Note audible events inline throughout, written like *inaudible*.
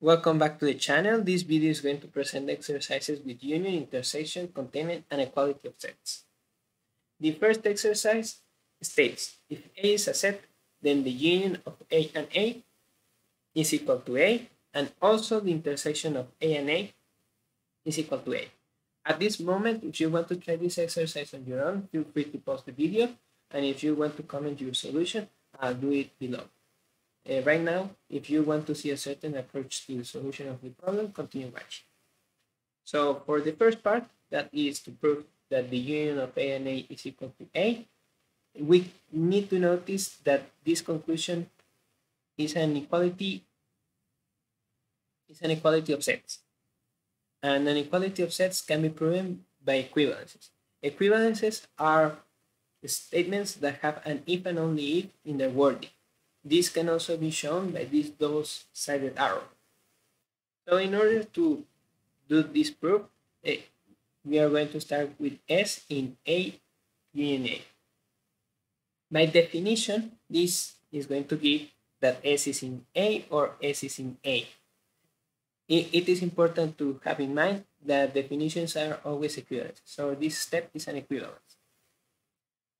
Welcome back to the channel. This video is going to present exercises with union, intersection, containment, and equality of sets. The first exercise states, if A is a set, then the union of A and A is equal to A, and also the intersection of A and A is equal to A. At this moment, if you want to try this exercise on your own, feel free to pause the video, and if you want to comment your solution, I'll do it below. Uh, right now, if you want to see a certain approach to the solution of the problem, continue watching. So for the first part, that is to prove that the union of A and A is equal to A, we need to notice that this conclusion is an equality is an equality of sets. And an equality of sets can be proven by equivalences. Equivalences are statements that have an if and only if in their wording. This can also be shown by this double-sided arrow. So in order to do this proof, eh, we are going to start with S in A union A. By definition, this is going to give that S is in A or S is in A. It is important to have in mind that definitions are always equivalent. So this step is an equivalence.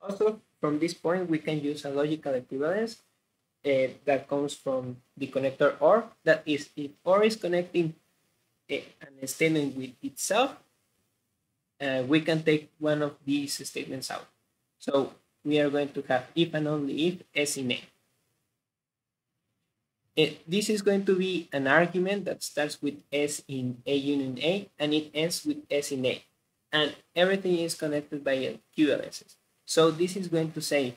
Also, from this point, we can use a logical equivalence uh, that comes from the connector OR. That is, if OR is connecting a, an statement with itself, uh, we can take one of these statements out. So we are going to have if and only if S in A. It, uh, this is going to be an argument that starts with S in A union A and it ends with S in A. And everything is connected by equivalences. So this is going to say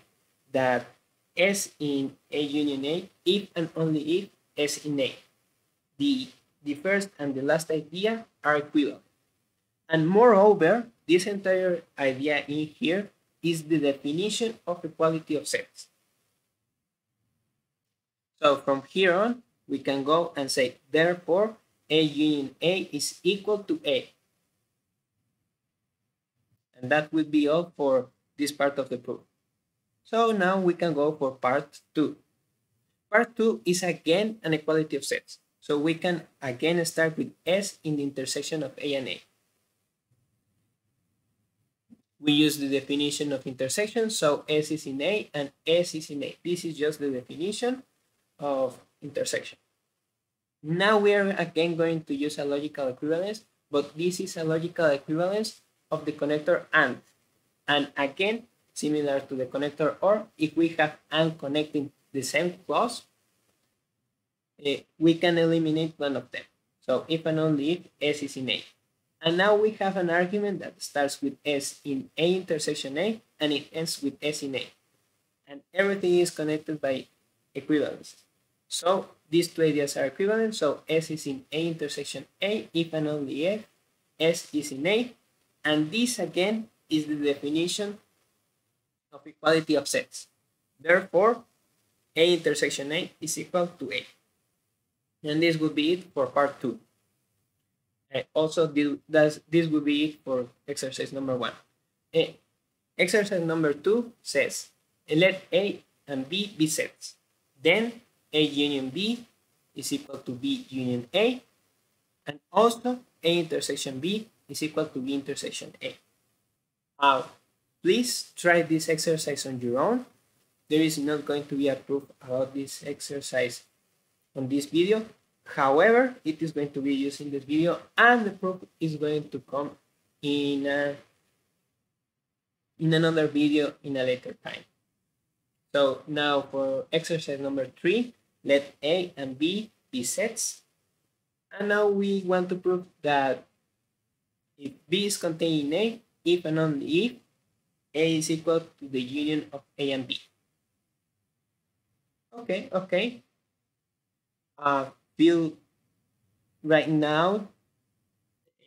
that S in A union A if and only if S in A. The, the first and the last idea are equivalent. And moreover, this entire idea in here is the definition of equality of sets. So from here on, we can go and say, therefore, A union A is equal to A. And that would be all for this part of the proof. So now we can go for part two. Part two is again an equality of sets. So we can again start with S in the intersection of A and A. We use the definition of intersection, so S is in A and S is in A. This is just the definition of intersection. Now we are again going to use a logical equivalence, but this is a logical equivalence of the connector AND. And again, similar to the connector or if we have and connecting the same clause, uh, we can eliminate one of them. So if and only if S is in A. And now we have an argument that starts with S in A intersection A and it ends with S in A. And everything is connected by equivalence. So these two ideas are equivalent. So S is in A intersection A if and only if S is in A. And this again is the definition of equality of sets. Therefore, A intersection A is equal to A. And this would be it for part 2. Uh, also, this, this would be it for exercise number 1. Uh, exercise number 2 says, let A and B be sets. Then A union B is equal to B union A. And also, A intersection B is equal to B intersection A. Uh, Please try this exercise on your own. There is not going to be a proof about this exercise on this video. However, it is going to be used in this video and the proof is going to come in, a, in another video in a later time. So now for exercise number three, let A and B be sets. And now we want to prove that if B is contained in A, if and only if a is equal to the union of A and B. Okay, okay. Uh, feel right now,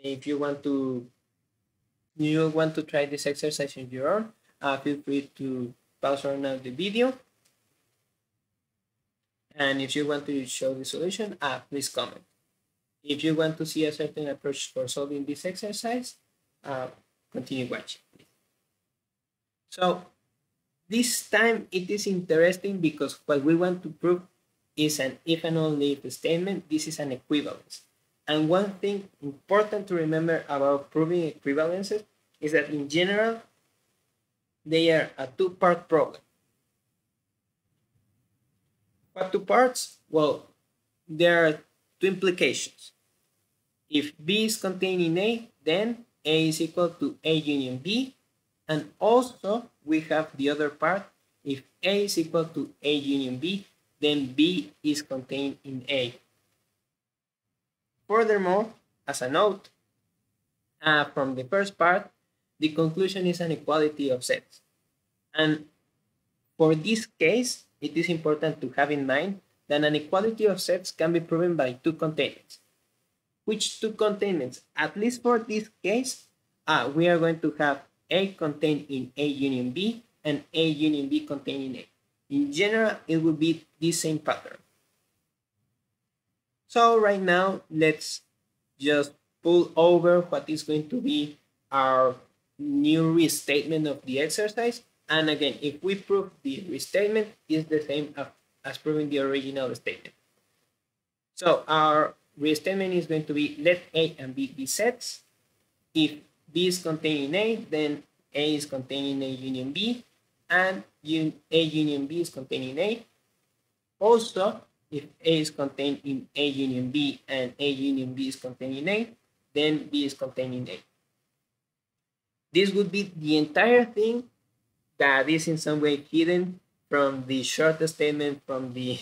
if you want to, you want to try this exercise on your own, uh, feel free to pause or now the video. And if you want to show the solution, uh, please comment. If you want to see a certain approach for solving this exercise, uh, continue watching. So this time it is interesting because what we want to prove is an if and only if statement. This is an equivalence. And one thing important to remember about proving equivalences is that in general, they are a two-part problem. What two parts? Well, there are two implications. If B is contained in A, then A is equal to A union B. And also, we have the other part. If A is equal to A union B, then B is contained in A. Furthermore, as a note, uh, from the first part, the conclusion is an equality of sets. And for this case, it is important to have in mind that an equality of sets can be proven by two containments. Which two containments? At least for this case, uh, we are going to have A contained in A union B and A union B contained in A. In general, it will be the same pattern. So right now, let's just pull over what is going to be our new restatement of the exercise. And again, if we prove the restatement is the same as proving the original statement. So our restatement is going to be let A and B be sets. If B is containing A, then A is containing A union B, and A union B is containing A. Also, if A is contained in A union B and A union B is containing A, then B is containing A. This would be the entire thing that is in some way hidden from the short statement from the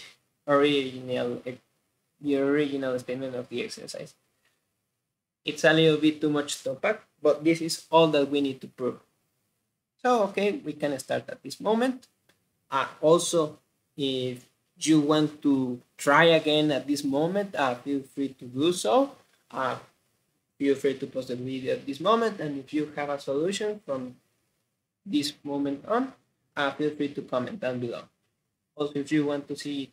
original the original statement of the exercise. It's a little bit too much to unpack, but this is all that we need to prove. So, okay, we can start at this moment. Uh, also, if you want to try again at this moment, uh, feel free to do so. Uh, feel free to post the video at this moment. And if you have a solution from this moment on, uh, feel free to comment down below. Also, if you want to see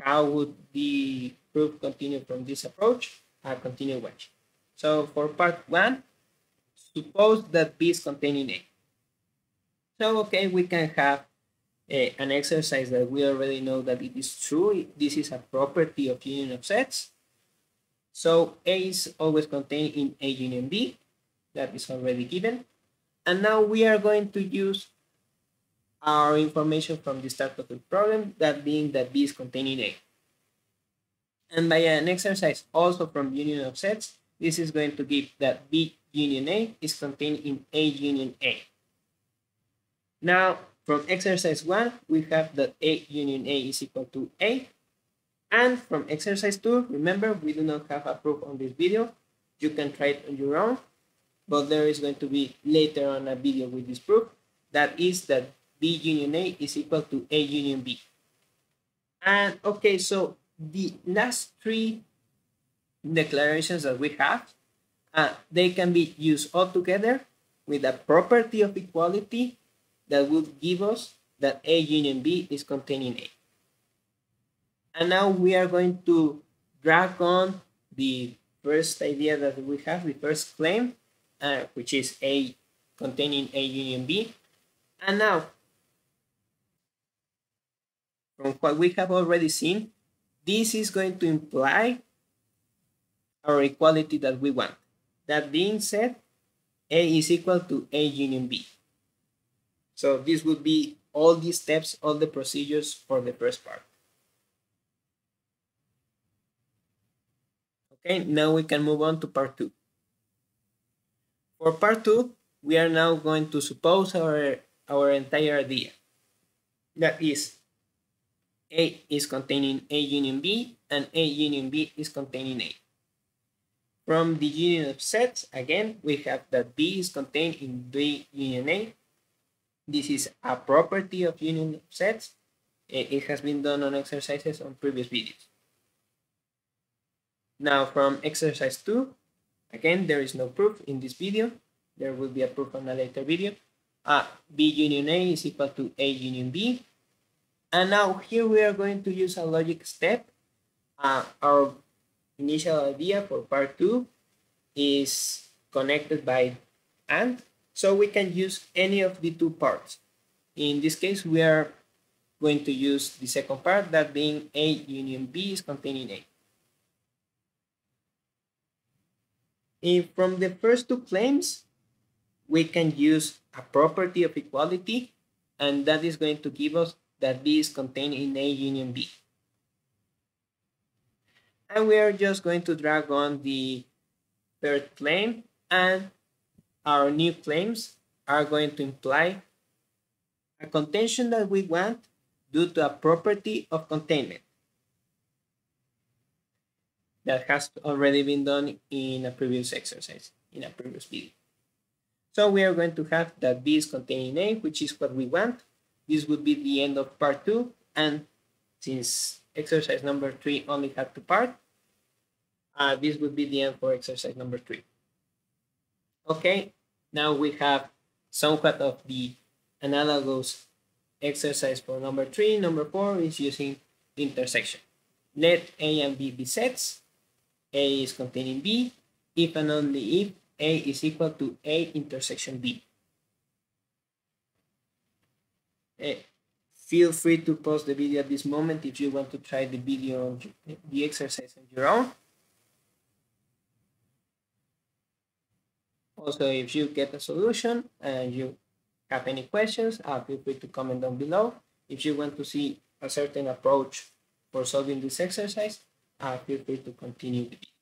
how would the proof continue from this approach, uh, continue watching. So for part one, suppose that B is containing A. So, okay, we can have a, an exercise that we already know that it is true. This is a property of union of sets. So A is always contained in A union B. That is already given. And now we are going to use our information from the start of the problem, that being that B is containing A. And by an exercise also from union of sets, this is going to give that B union A is contained in A union A. Now, from exercise 1, we have that A union A is equal to A. And from exercise 2, remember, we do not have a proof on this video. You can try it on your own, but there is going to be later on a video with this proof. That is that B union A is equal to A union B. And okay, so the last three declarations that we have, uh, they can be used all together with a property of equality that would give us that A union B is containing A. And now we are going to drag on the first idea that we have, the first claim, uh, which is A containing A union B. And now, from what we have already seen, this is going to imply our equality that we want. That being said, A is equal to A union B. So this would be all these steps, all the procedures for the first part. Okay, now we can move on to part two. For part two, we are now going to suppose our, our entire idea. That is, A is containing A union B, and A union B is containing A. From the union of sets, again, we have that B is contained in B union A, this is a property of union of sets. It has been done on exercises on previous videos. Now from exercise 2, again, there is no proof in this video. There will be a proof on a later video. Uh, B union A is equal to A union B. And now here we are going to use a logic step. Uh, our initial idea for part 2 is connected by AND so we can use any of the two parts. In this case, we are going to use the second part, that being A union B is containing A. If from the first two claims, we can use a property of equality, and that is going to give us that B is contained in A union B. And we are just going to drag on the third claim, and our new claims are going to imply a contention that we want due to a property of containment that has already been done in a previous exercise, in a previous video. So we are going to have that B is containing A, which is what we want. This would be the end of part two. And since exercise number three only had two parts, uh, this would be the end for exercise number three. Okay, now we have somewhat of the analogous exercise for number three. Number four is using intersection. Let A and B be sets. A is containing B if and only if A is equal to A intersection B. Uh, feel free to pause the video at this moment if you want to try the video, the exercise on your own. Also, if you get a solution and you have any questions, uh, feel free to comment down below. If you want to see a certain approach for solving this exercise, uh, feel free to continue the video.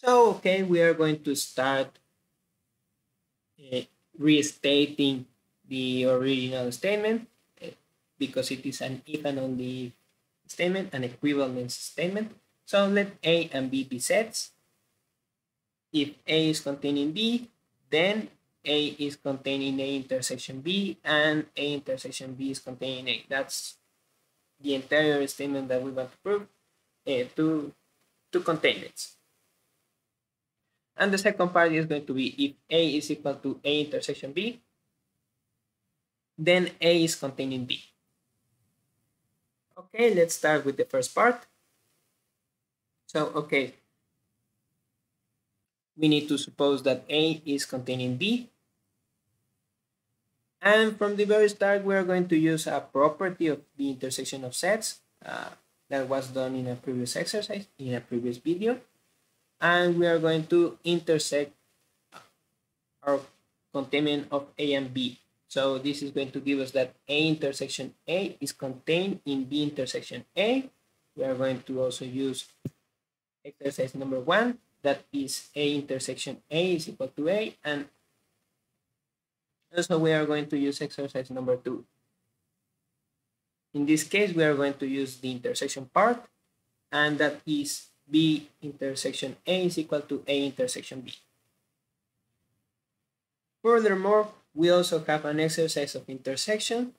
So, okay, we are going to start uh, restating the original statement uh, because it is an if and only statement, an equivalence statement. So let A and B be sets. If A is contained in B, then A is contained in A intersection B, and A intersection B is contained in A. That's the entire statement that we want to prove uh, to, to containments. And the second part is going to be if A is equal to A intersection B, then A is contained in B. Okay, let's start with the first part. So, okay, we need to suppose that A is containing B. And from the very start, we are going to use a property of the intersection of sets uh, that was done in a previous exercise, in a previous video and we are going to intersect our containment of A and B. So this is going to give us that A intersection A is contained in B intersection A. We are going to also use exercise number one, that is A intersection A is equal to A, and also we are going to use exercise number two. In this case, we are going to use the intersection part, and that is B intersection A is equal to A intersection B. Furthermore, we also have an exercise of intersection,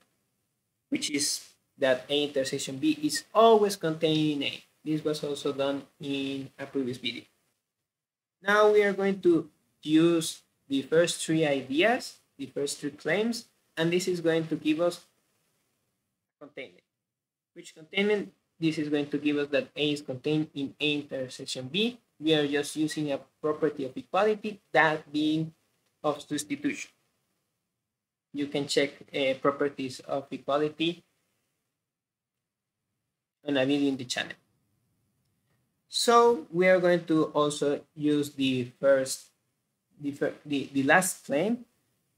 which is that A intersection B is always contained in A. This was also done in a previous video. Now we are going to use the first three ideas, the first three claims, and this is going to give us containment. Which containment this is going to give us that A is contained in A intersection B. We are just using a property of equality, that being of substitution. You can check uh, properties of equality on a video in the channel. So we are going to also use the first, the, the, the last claim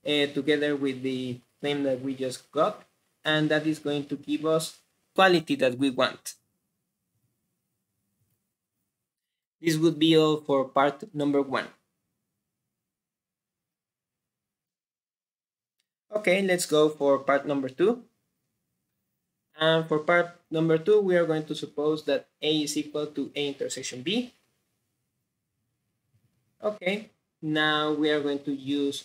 uh, together with the claim that we just got, and that is going to give us quality that we want. This would be all for part number one. Okay, let's go for part number two. And for part number two, we are going to suppose that A is equal to A intersection B. Okay, now we are going to use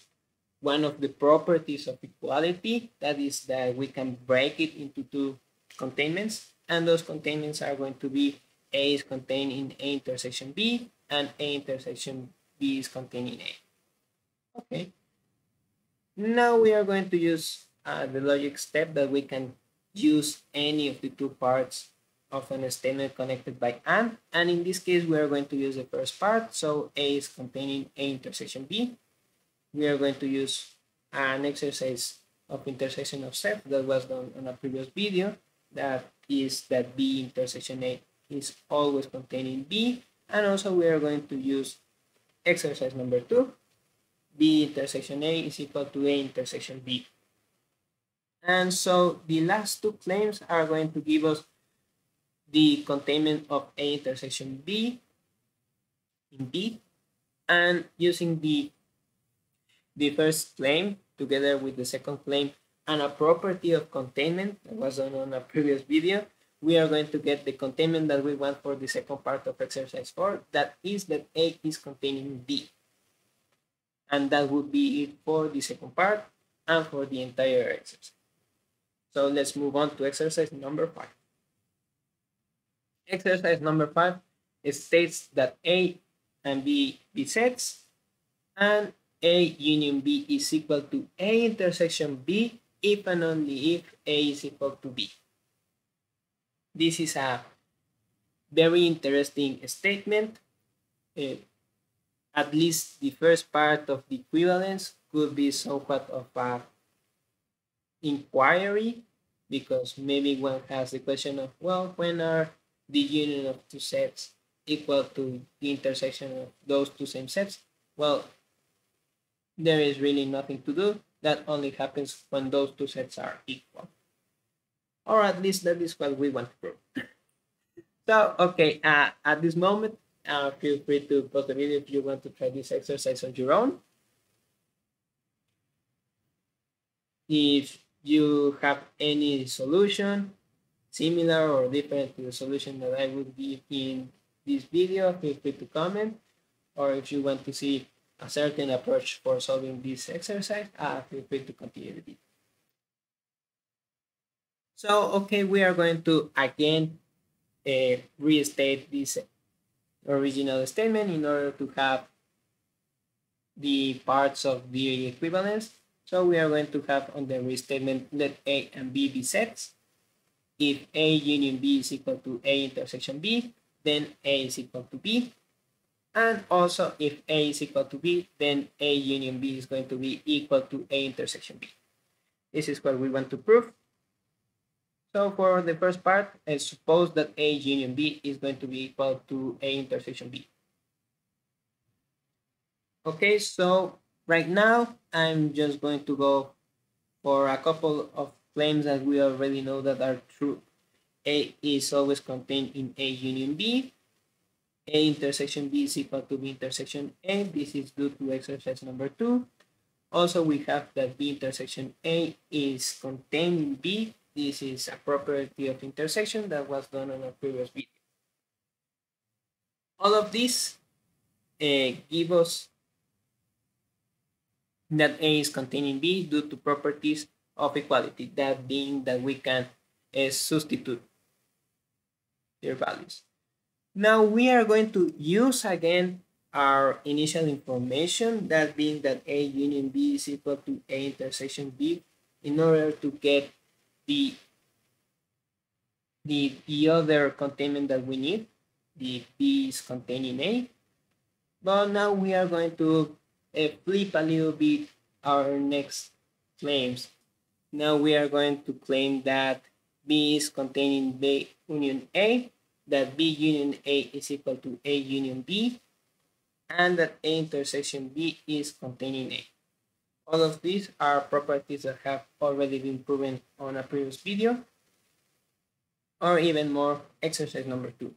one of the properties of equality, that is that we can break it into two containments, and those containments are going to be A is contained in A intersection B, and A intersection B is contained in A. Okay. Now we are going to use uh, the logic step that we can use any of the two parts of an statement connected by AND. And in this case, we are going to use the first part. So A is containing A intersection B. We are going to use an exercise of intersection of sets that was done on a previous video. That is that B intersection A is always containing B. And also we are going to use exercise number two. B intersection A is equal to A intersection B. And so the last two claims are going to give us the containment of A intersection B in B. And using the, the first claim together with the second claim and a property of containment that was done on a previous video, we are going to get the containment that we want for the second part of exercise 4. That is that A is containing B. And that would be it for the second part and for the entire exercise. So let's move on to exercise number 5. Exercise number 5 states that A and B be sets and A union B is equal to A intersection B if and only if A is equal to B. This is a very interesting statement. Uh, at least the first part of the equivalence could be somewhat of a inquiry because maybe one has the question of, well, when are the union of two sets equal to the intersection of those two same sets? Well, there is really nothing to do. That only happens when those two sets are equal. Or at least that is what we want to prove. *coughs* so, okay, uh, at this moment, uh, feel free to pause the video if you want to try this exercise on your own. If you have any solution similar or different to the solution that I would give in this video, feel free to comment. Or if you want to see a certain approach for solving this exercise, uh, feel free to continue the video. So, okay, we are going to again uh, restate this original statement in order to have the parts of the equivalence. So we are going to have on the restatement let A and B be sets. If A union B is equal to A intersection B, then A is equal to B. And also if A is equal to B, then A union B is going to be equal to A intersection B. This is what we want to prove. So for the first part, I suppose that A union B is going to be equal to A intersection B. Okay, so right now I'm just going to go for a couple of claims that we already know that are true. A is always contained in A union B. A intersection B is equal to B intersection A. This is due to exercise number two. Also, we have that B intersection A is contained in B. This is a property of intersection that was done on a previous video. All of these uh, give us that A is containing B due to properties of equality, that being that we can uh, substitute their values. Now we are going to use again our initial information, that being that A union B is equal to A intersection B, in order to get the, the, the other containment that we need, the B is containing A. But now we are going to uh, flip a little bit our next claims. Now we are going to claim that B is containing B union A, that B union A is equal to A union B, and that A intersection B is containing A. All of these are properties that have already been proven on a previous video, or even more, exercise number two.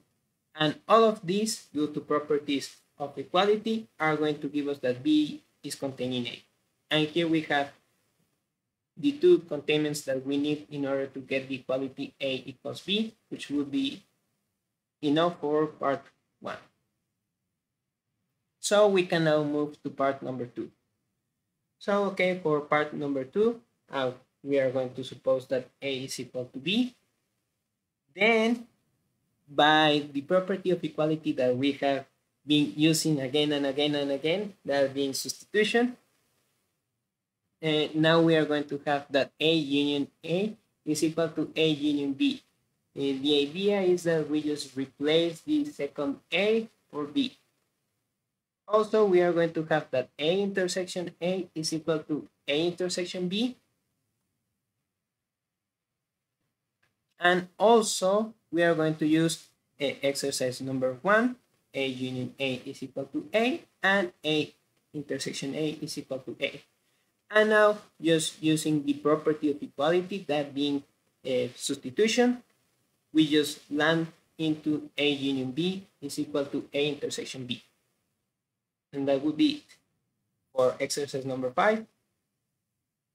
And all of these, due to properties of equality, are going to give us that B is containing A. And here we have the two containments that we need in order to get the equality A equals B, which would be enough for part one. So we can now move to part number two. So, okay, for part number two, uh, we are going to suppose that A is equal to B. Then, by the property of equality that we have been using again and again and again, that being substitution, and now we are going to have that A union A is equal to A union B. And the idea is that we just replace the second A for B. Also, we are going to have that A intersection A is equal to A intersection B. And also, we are going to use uh, exercise number one, A union A is equal to A, and A intersection A is equal to A. And now, just using the property of equality, that being a substitution, we just land into A union B is equal to A intersection B. And that would be it for exercise number five,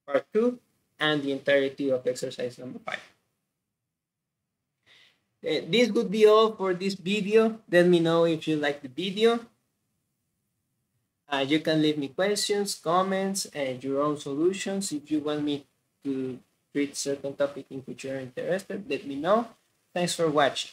part two, and the entirety of exercise number five. Uh, this would be all for this video. Let me know if you like the video. Uh, you can leave me questions, comments, and your own solutions. If you want me to treat certain topic in which you're interested, let me know. Thanks for watching.